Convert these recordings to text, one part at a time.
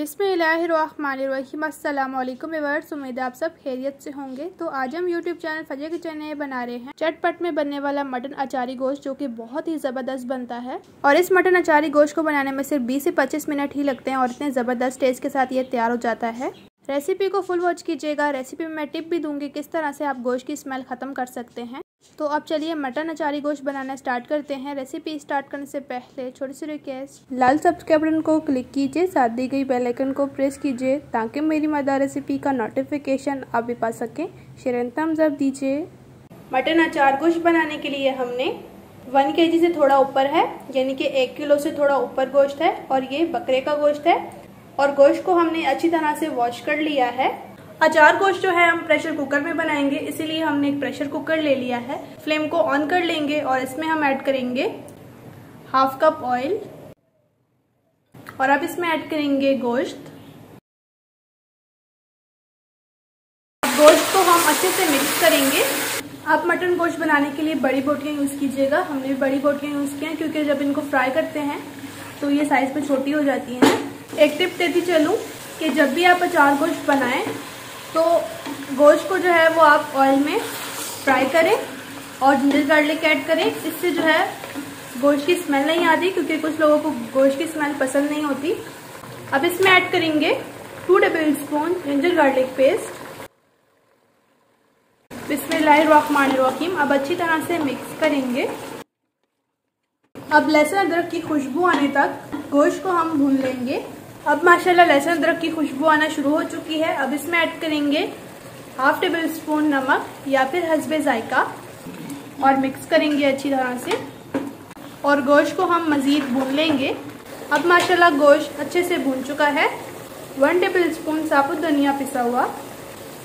बिसमीम अल्लाम वर्स उम्मीद आप सब खैरियत से होंगे। तो आज हम यूट्यूब चैनल फजह किचन में बना रहे हैं। चटपट में बनने वाला मटन अचारी गोश्त, जो कि बहुत ही ज़बरदस्त बनता है। और इस मटन अचारी गोश्त को बनाने में सिर्फ़ 20 से 25 मिनट ही लगते हैं और इतने ज़बरदस्त टेस्ट के साथ ये तैयार हो जाता है। रेसिपी को फुल वॉच कीजिएगा। रेसिपी में मैं टिप भी दूँगी किस तरह से आप गोश्त की स्मेल ख़त्म कर सकते हैं। तो अब चलिए मटन अचारी गोश्त बनाना स्टार्ट करते हैं। रेसिपी स्टार्ट करने से पहले छोटी सी रिक्वेस्ट, लाल सब्सक्राइब बटन को क्लिक कीजिए, साथ दी गई बेल आइकन को प्रेस कीजिए, ताकि मेरी मदर रेसिपी का नोटिफिकेशन आप भी पा सकें। शेयर थम्स अप दीजिए। मटन अचार गोश्त बनाने के लिए हमने वन के से थोड़ा ऊपर है, यानी कि एक किलो से थोड़ा ऊपर गोश्त है, और ये बकरे का गोश्त है। और गोश्त को हमने अच्छी तरह से वॉश कर लिया है। अचार गोश्त जो है हम प्रेशर कुकर में बनाएँगे, इसीलिए हमने एक प्रेशर कुकर ले लिया है। फ्लेम को ऑन कर लेंगे और इसमें हम ऐड करेंगे हाफ़ कप ऑयल और अब इसमें ऐड करेंगे गोश्त। गोश्त को हम अच्छे से मिक्स करेंगे। आप मटन गोश्त बनाने के लिए बड़ी बोटियाँ यूज़ कीजिएगा। हमने भी बड़ी बोटियाँ यूज़ की हैं क्योंकि जब इनको फ्राई करते हैं तो ये साइज़ में छोटी हो जाती हैं। एक टिप देती चलूँ कि जब भी आप अचार गोश्त बनाएँ तो गोश्त को जो है वो आप ऑयल में फ्राई करें और जिंजर गार्लिक ऐड करें। इससे जो है गोश्त की स्मेल नहीं आती क्योंकि कुछ लोगों को गोश्त की स्मेल पसंद नहीं होती। अब इसमें ऐड करेंगे two tablespoon ginger garlic paste बिस्मिल्लाहिर्रहमानिर्रहीम अब अच्छी तरह से मिक्स करेंगे। अब लहसुन अदरक की खुशबू आने तक गोश्त को हम भून लेंगे। अब माशाल्लाह लहसुन अदरक की खुशबू आना शुरू हो चुकी है। अब इसमें ऐड करेंगे हाफ़ टेबल स्पून नमक या फिर हसबे जायका और मिक्स करेंगे अच्छी तरह से। और गोश्त को हम मज़ीद भून लेंगे। अब माशाल्लाह गोश्त अच्छे से भून चुका है। वन टेबल स्पून साबुत धनिया पिसा हुआ,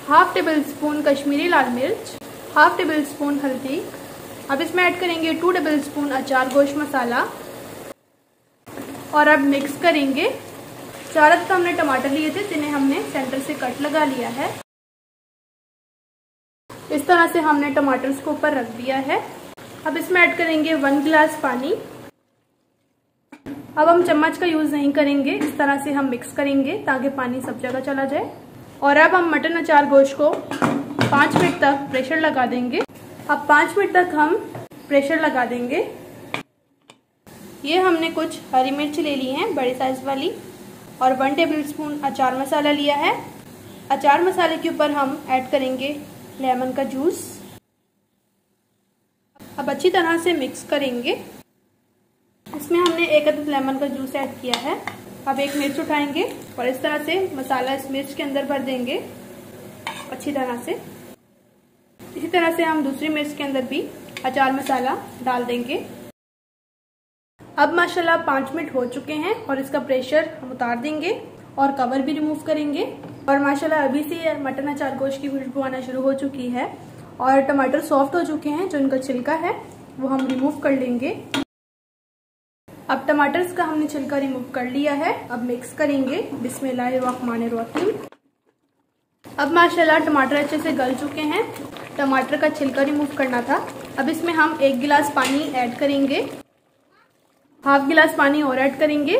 हाफ़ टेबल स्पून कश्मीरी लाल मिर्च, हाफ़ टेबल स्पून हल्दी। अब इसमें ऐड करेंगे टू टेबल स्पून अचार गोश्त मसाला। और अब मिक्स करेंगे चार तो हमने टमाटर लिए थे, जिन्हें हमने सेंटर से कट लगा लिया है। इस तरह से हमने टमाटर को ऊपर रख दिया है। अब इसमें ऐड करेंगे वन गिलास पानी। अब हम चम्मच का यूज़ नहीं करेंगे। इस तरह से हम मिक्स करेंगे, ताकि पानी सब जगह चला जाए। और अब हम मटन अचार गोश्त को पाँच मिनट तक प्रेशर लगा देंगे। अब पाँच मिनट तक हम प्रेशर लगा देंगे। ये हमने कुछ हरी मिर्च ले ली हैं, बड़े साइज़ वाली। और वन टेबल स्पून अचार मसाला लिया है। अचार मसाले के ऊपर हम ऐड करेंगे लेमन का जूस अब अच्छी तरह से मिक्स करेंगे। इसमें हमने एक अदद लेमन का जूस ऐड किया है। अब एक मिर्च उठाएँगे और इस तरह से मसाला इस मिर्च के अंदर भर देंगे। अच्छी तरह से। इसी तरह से हम दूसरी मिर्च के अंदर भी अचार मसाला डाल देंगे। अब माशाल्लाह पाँच मिनट हो चुके हैं और इसका प्रेशर हम उतार देंगे और कवर भी रिमूव करेंगे। और माशाल्लाह अभी से मटन अचार गोश्त की खुशबू आना शुरू हो चुकी है और टमाटर सॉफ्ट हो चुके हैं, जो इनका छिलका है, वो हम रिमूव कर लेंगे। अब टमाटर्स का हमने छिलका रिमूव कर लिया है। अब मिक्स करेंगे। बिस्मिल्लाहिर्रहमानिर्रहीम। अब माशाल्लाह टमाटर अच्छे से गल चुके हैं। टमाटर का छिलका रिमूव करना था। अब इसमें हम एक गिलास पानी ऐड करेंगे। हाफ़ गिलास पानी और ऐड करेंगे।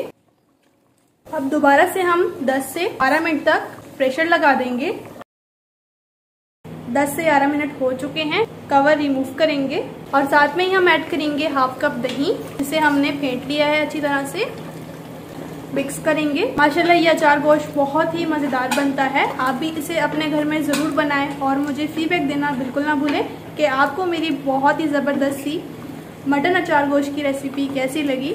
अब दोबारा से हम 10 से 12 मिनट तक प्रेशर लगा देंगे। 10 से 11 मिनट हो चुके हैं, कवर रिमूव करेंगे और साथ में ही हम ऐड करेंगे हाफ़ कप दही, जिसे हमने फेंट लिया है अच्छी तरह से। मिक्स करेंगे। माशाल्लाह, ये अचार गोश्त बहुत ही मज़ेदार बनता है। आप भी इसे अपने घर में ज़रूर बनाएँ और मुझे फीडबैक देना बिल्कुल ना भूलें कि आपको मेरी बहुत ही ज़बरदस्त मटन अचार गोश्त की रेसिपी कैसी लगी?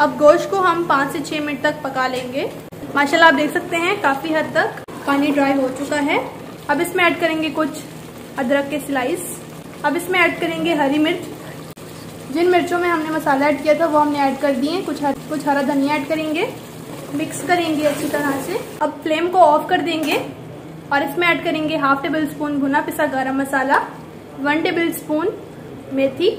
अब गोश्त को हम पाँच से छः मिनट तक पका लेंगे। माशाल्लाह आप देख सकते हैं काफ़ी हद तक पानी ड्राई हो चुका है। अब इसमें ऐड करेंगे कुछ अदरक के स्लाइस अब इसमें ऐड करेंगे हरी मिर्च। जिन मिर्चों में हमने मसाला ऐड किया था वो हमने ऐड कर दिए कुछ हर, कुछ हरा धनिया ऐड करेंगे। मिक्स करेंगे अच्छी तरह से। अब फ्लेम को ऑफ़ कर देंगे। और इसमें ऐड करेंगे हाफ़ टेबल स्पून भुना पिसा garam masala one tablespoon मेथी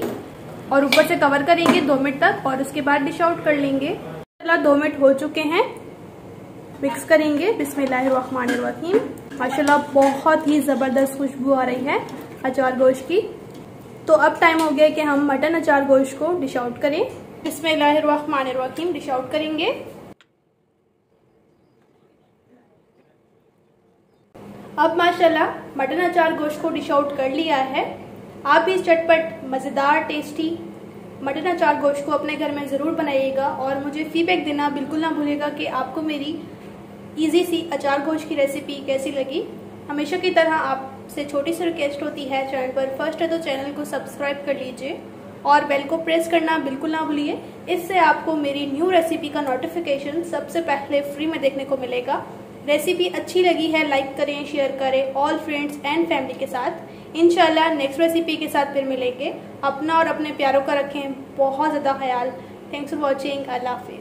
और ऊपर से कवर करेंगे दो मिनट तक और उसके बाद डिश आउट कर लेंगे। चला दो मिनट हो चुके हैं। मिक्स करेंगे। बिस्मिल्लाहिर्रहमानिर्रहीम। माशाल्लाह, बहुत ही ज़बरदस्त खुशबू आ रही है अचार गोश्त की। तो अब टाइम हो गया कि हम मटन अचार गोश्त को डिश आउट करें। बिस्मिल्लाहिर्रहमानिर्रहीम डिश आउट करेंगे। अब माशाल्लाह मटन अचार गोश्त को डिश आउट कर लिया है। आप भी इस चटपट, मज़ेदार टेस्टी मटन अचार गोश्त को अपने घर में ज़रूर बनाइएगा और मुझे फीडबैक देना, बिल्कुल ना भूलेगा कि आपको मेरी इजी सी अचार गोश्त की रेसिपी कैसी लगी। हमेशा की तरह आपसे छोटी सी रिक्वेस्ट होती है, चैनल पर फ़र्स्ट है तो चैनल को सब्सक्राइब कर लीजिए और बेल को प्रेस करना बिल्कुल ना भूलिए। इससे आपको मेरी न्यू रेसिपी का नोटिफिकेशन सबसे पहले फ्री में देखने को मिलेगा। रेसिपी अच्छी लगी है लाइक करें शेयर करें ऑल फ्रेंड्स एंड फैमिली के साथ। इनशाला नेक्स्ट रेसिपी के साथ फिर मिलेंगे। अपना और अपने प्यारों का रखें, बहुत ज़्यादा ख्याल। थैंक्स फॉर वॉचिंग अल्लाह हाफिज़।